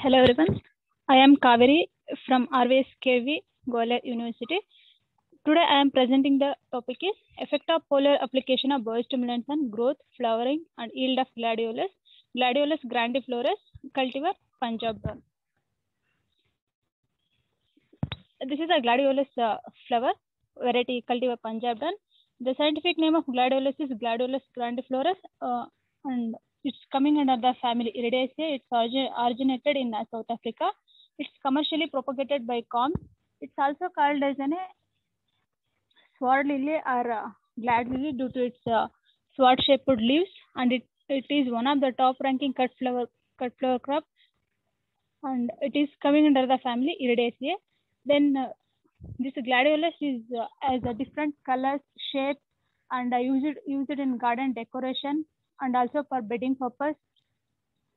Hello everyone. I am Kaveri from RVSKV Gwalior University. Today I am presenting the topic is effect of foliar application of biostimulants on growth, flowering and yield of gladiolus, gladiolus grandiflorus, cultivar Punjab. This is a gladiolus uh, flower variety cultivar Punjab. The scientific name of gladiolus is gladiolus grandiflorus uh, and it's coming under the family Iridaceae. It's origi- originated in uh, South Africa. It's commercially propagated by Corms. It's also called as an uh, sword lily or uh, glad lily due to its uh, sword-shaped leaves, and it, it is one of the top-ranking cut flower cut flower crop, and it is coming under the family Iridaceae. Then uh, this gladiolus is uh, as a different colors, shapes, and I use it use it in garden decoration and also for bedding purpose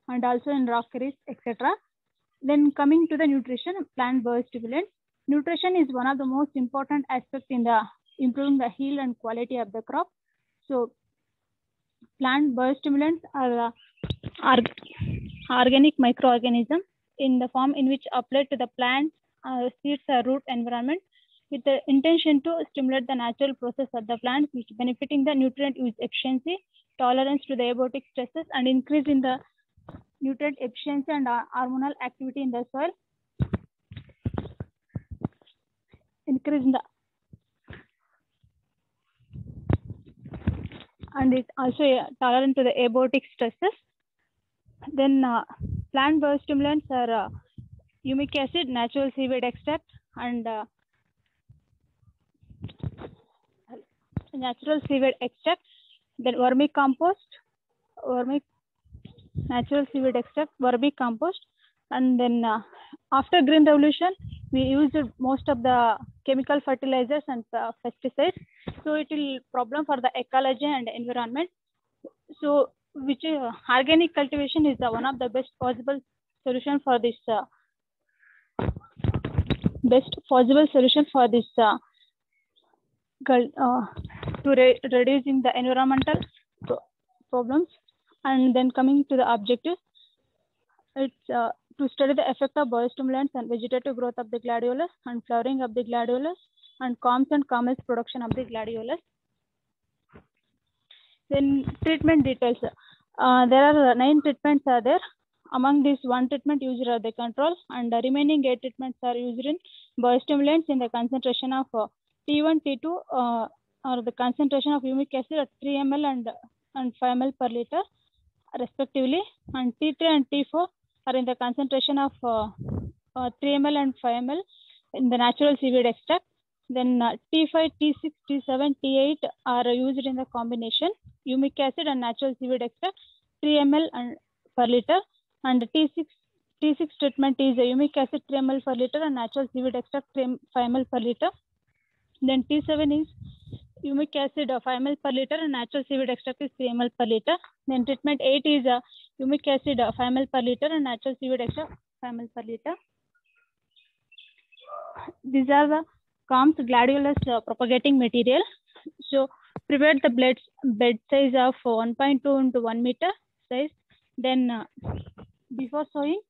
and also in rockeries, etc. Then coming to the nutrition, plant biostimulants. Nutrition is one of the most important aspects in the improving the yield and quality of the crop. So plant biostimulants are uh, org- organic microorganisms in the form in which applied to the plant, uh, seeds or root environment with the intention to stimulate the natural process of the plant, which benefiting the nutrient use efficiency, tolerance to the abiotic stresses, and increase in the nutrient efficiency and uh, hormonal activity in the soil. Increase in the and it also tolerant to the abiotic stresses. Then uh, plant biostimulants are uh, humic acid, natural seaweed extract, and uh, natural seaweed extract. Then vermicompost, vermic natural seaweed extract, vermicompost, and then uh, after green revolution, we used most of the chemical fertilizers and uh, pesticides. So it will problem for the ecology and environment. So which uh, organic cultivation is the one of the best possible solution for this uh, best possible solution for this uh, uh, to re- reducing the environmental pro- problems. And then coming to the objectives it's uh, to study the effect of biostimulants and vegetative growth of the gladiolus and flowering of the gladiolus and corms and cormels production of the gladiolus. Then treatment details. Uh, there are nine treatments are there. Among these one treatment used are the control and the remaining eight treatments are used in biostimulants in the concentration of uh, T1, T2 uh, or the concentration of humic acid at 3 ml and, and 5 ml per liter respectively and T3 and T4 are in the concentration of uh, uh, 3 ml and 5 ml in the natural seaweed extract. Then uh, T5, T6, T7, T8 are used in the combination humic acid and natural seaweed extract 3 ml and per liter and T6 T6 treatment is humic acid 3 ml per liter and natural seaweed extract 3 5 ml per liter. Then T7 is humic acid of 5 ml per liter and natural seaweed extract is 3 ml per liter. Then treatment 8 is a humic acid of 5 ml per liter and natural seaweed extract 5 ml per liter. These are the Corms gladiolus uh, propagating material. So prepare the bed, bed size of 1.2 into 1 meter size. Then uh, before sowing,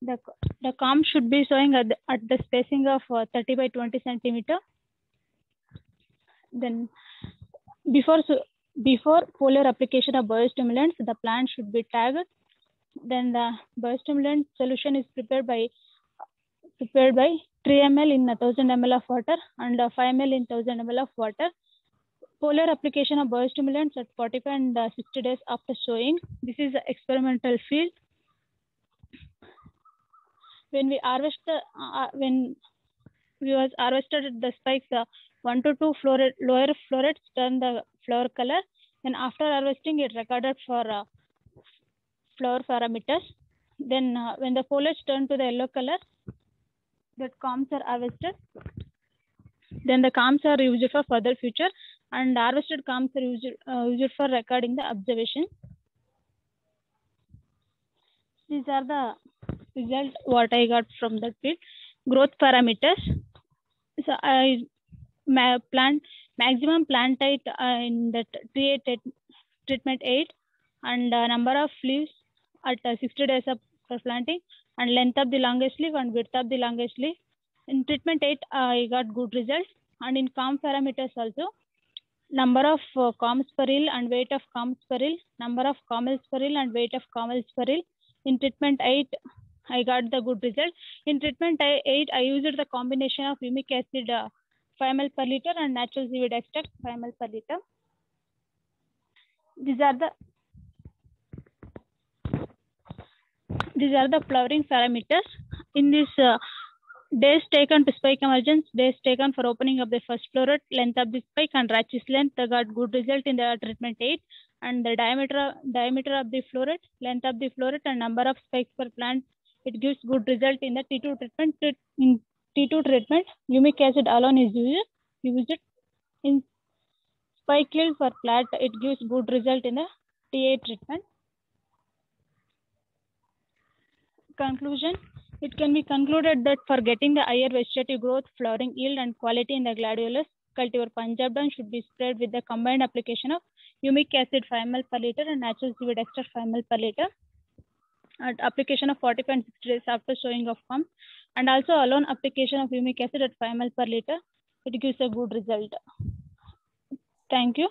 the, the corm should be sowing at the, at the spacing of uh, 30 by 20 centimeter. Then before, before foliar application of biostimulants, the plant should be tagged. Then the biostimulant solution is prepared by prepared by 3 ml in 1000 ml of water and 5 ml in 1000 ml of water. Foliar application of biostimulants at 45 and 60 days after sowing. This is the experimental field. When we harvest the, uh, when harvested the spikes, the 1 to 2 floret, lower florets turn the flower color and after harvesting it recorded for uh, flower parameters. Then uh, when the foliage turn to the yellow color, that corms are harvested. Then the corms are used for further future and harvested corms are used, uh, used for recording the observation. These are the result what I got from the field. Growth parameters. So I ma plant maximum plant height uh, in the tree treatment 8 and uh, number of leaves at uh, 60 days of planting and length of the longest leaf and width of the longest leaf. In treatment 8, I got good results and in corm parameters also number of uh, corms per hill and weight of corms per hill, number of cormels per hill and weight of cormels per hill. In treatment 8, I got the good result. In treatment 8, I used the combination of humic acid uh, 5 ml per liter and natural seaweed extract 5 ml per liter. These are the these are the flowering parameters. In this uh, days taken to spike emergence, days taken for opening of the first floret, length of the spike and rachis length got good result in the treatment 8 and the diameter diameter of the floret, length of the floret and number of spikes per plant, it gives good result in the T2 treatment. In T2 treatment, humic acid alone is used. Used in spike yield for plant, it gives good result in the T8 treatment. Conclusion it can be concluded that for getting the higher vegetative growth, flowering yield, and quality in the gladiolus, cultivar Punjab Dawn should be spread with the combined application of humic acid 5 ml per liter and natural seaweed extract 5 ml per liter. At application of 45 and 60 days after sowing of pump, and also alone application of humic acid at 5 ml per liter, it gives a good result. Thank you.